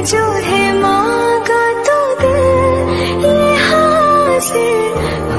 जो है मांगा तो दिल ये हासिल